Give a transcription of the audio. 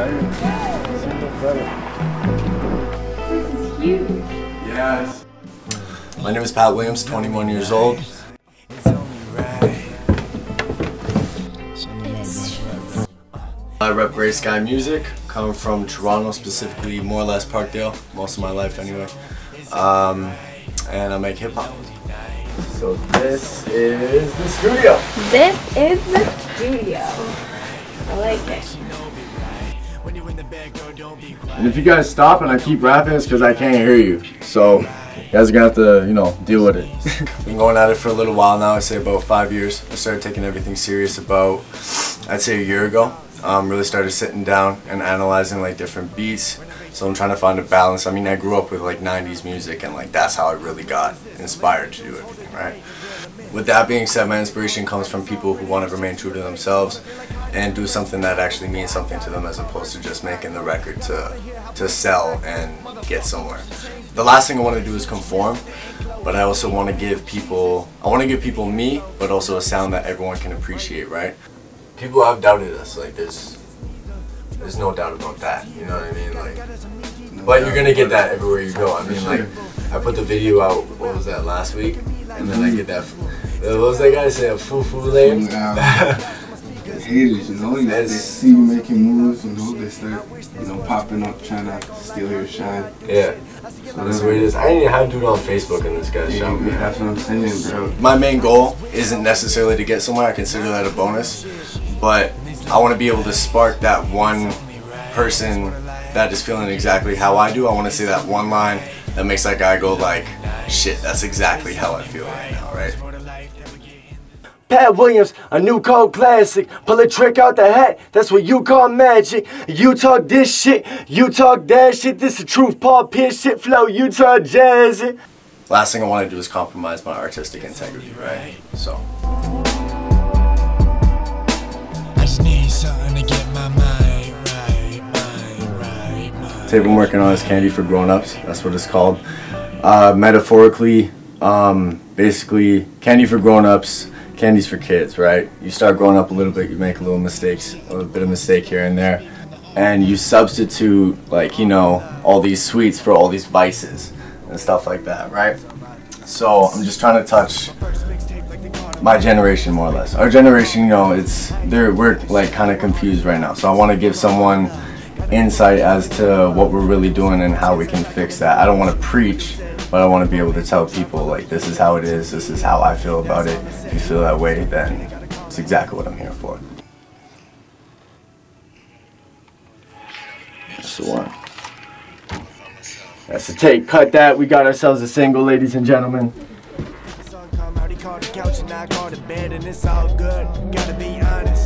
This is huge. Yes. My name is Pat Williams, 21 years old. I rep Grey Sky Music, come from Toronto, specifically more or less Parkdale, most of my life anyway. Um, and I make hip hop. So this is the studio. This is the studio. I like it. And if you guys stop and I keep rapping, it's because I can't hear you. So you guys are gonna have to, you know, deal with it. Been going at it for a little while now. I'd say about five years. I started taking everything serious about, I'd say a year ago. Um, really started sitting down and analyzing like different beats. So I'm trying to find a balance. I mean, I grew up with like 90s music and like that's how I really got inspired to do everything, right? With that being said, my inspiration comes from people who want to remain true to themselves and do something that actually means something to them as opposed to just making the record to, to sell and get somewhere. The last thing I want to do is conform, but I also want to give people, I want to give people me, but also a sound that everyone can appreciate, right? People have doubted us, like there's, there's no doubt about that, you know what I mean? Like, but you're gonna get that everywhere you go. I mean, like, I put the video out, what was that, last week? And then I get that, what was that guy saying, foo foo lame? The haters, you know, they, they That's- see you making moves, you know, they start, you know, popping up, trying to steal your shine. Yeah. So That's what it is. I didn't even have dude on Facebook and this guy's Yeah, shouting me. that's what I'm saying, bro. My main goal isn't necessarily to get somewhere. I consider that a bonus. But I want to be able to spark that one person that is feeling exactly how I do. I want to say that one line that makes that guy go like, shit, that's exactly how I feel right now, right? Pat Williams, a new cold classic. Pull a trick out the hat, that's what you call magic. You talk this shit, you talk that shit. This the truth, Paul Pierce shit flow. You talk jazzy. Last thing I want to do is compromise my artistic integrity, right? So. I just need something to get my mind right, mind right, mind tape I'm working on is Candy for Grown-Ups. That's what it's called. Uh, metaphorically, um, basically, candy for grown-ups, candy's for kids, right? You start growing up a little bit, you make a little mistakes, a little bit of mistake here and there, and you substitute, like, you know, all these sweets for all these vices and stuff like that, right? So I'm just trying to touch my generation more or less. Our generation, you know, it's they're we're like kind of confused right now. So I want to give someone insight as to what we're really doing and how we can fix that. I don't want to preach, but I want to be able to tell people like this is how it is. This is how I feel about it. If you feel that way, then it's exactly what I'm here for. That's the one. That's the tape. Cut that. We got ourselves a single, ladies and gentlemen.